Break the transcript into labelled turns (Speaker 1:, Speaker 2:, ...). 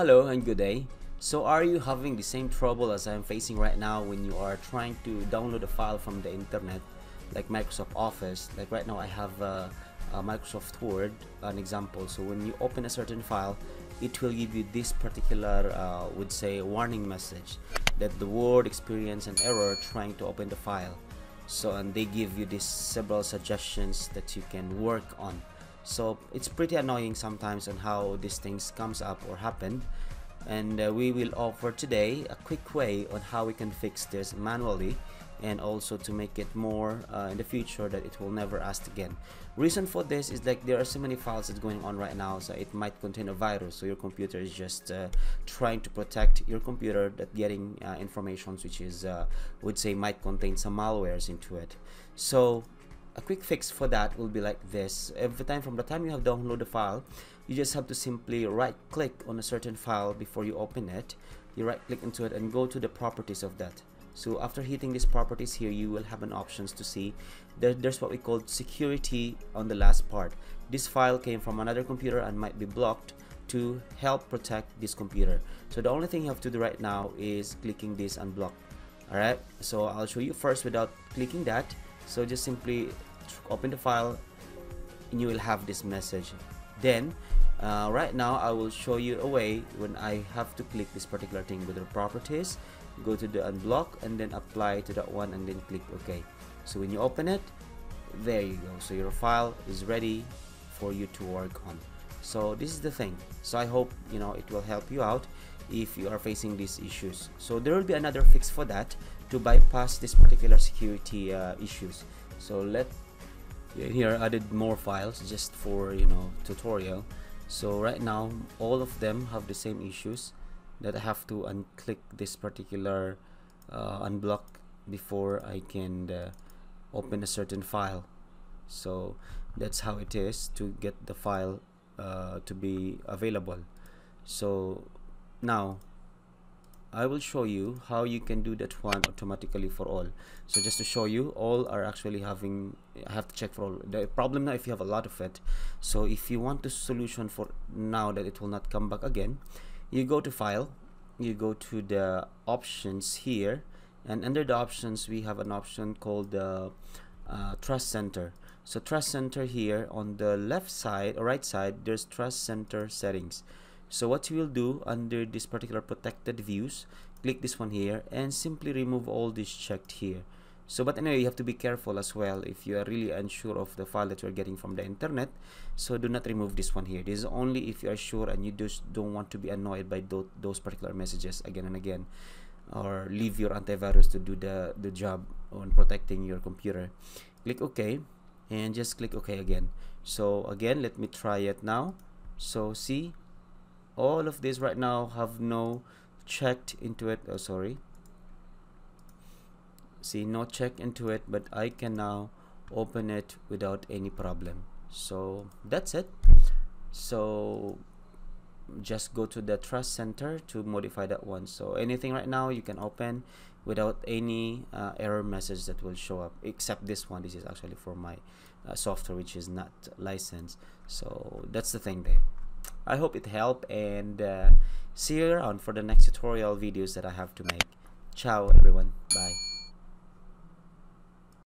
Speaker 1: Hello and good day. So are you having the same trouble as I'm facing right now when you are trying to download a file from the internet like Microsoft Office? Like right now I have uh, Microsoft Word an example. So when you open a certain file it will give you this particular uh, would say warning message that the Word experience an error trying to open the file. So and they give you these several suggestions that you can work on so it's pretty annoying sometimes on how these things comes up or happen. And uh, we will offer today a quick way on how we can fix this manually and also to make it more uh, in the future that it will never ask again. Reason for this is like there are so many files that's going on right now so it might contain a virus. So your computer is just uh, trying to protect your computer that getting uh, information which is uh, would say might contain some malwares into it. So a quick fix for that will be like this. Every time from the time you have downloaded the file you just have to simply right click on a certain file before you open it. You right click into it and go to the properties of that. So after hitting these properties here you will have an options to see there, there's what we call security on the last part. This file came from another computer and might be blocked to help protect this computer. So the only thing you have to do right now is clicking this unblock alright so I'll show you first without clicking that so just simply open the file and you will have this message. Then uh, right now I will show you a way when I have to click this particular thing with the properties. Go to the unblock and then apply to that one and then click OK. So when you open it there you go. So your file is ready for you to work on. So this is the thing. So I hope you know it will help you out if you are facing these issues. So there will be another fix for that to bypass this particular security uh, issues. So let here I added more files just for you know tutorial. So right now all of them have the same issues that I have to unclick this particular uh, unblock before I can uh, open a certain file. So that's how it is to get the file uh, to be available. So now I will show you how you can do that one automatically for all. So just to show you all are actually having I have to check for all. The problem now if you have a lot of it so if you want the solution for now that it will not come back again you go to file you go to the options here and under the options we have an option called the uh, trust center. So trust center here on the left side or right side there's trust center settings so what you will do under this particular protected views click this one here and simply remove all this checked here. So but anyway you have to be careful as well if you are really unsure of the file that you're getting from the internet. So do not remove this one here. This is only if you are sure and you just don't want to be annoyed by those, those particular messages again and again or leave your antivirus to do the the job on protecting your computer. Click ok and just click ok again. So again let me try it now. So see all of these right now have no checked into it oh sorry. See no check into it but I can now open it without any problem. So that's it. So just go to the trust center to modify that one. So anything right now you can open without any uh, error message that will show up except this one. This is actually for my uh, software which is not licensed. So that's the thing there I hope it helped and uh, see you around for the next tutorial videos that I have to make. Ciao everyone. Bye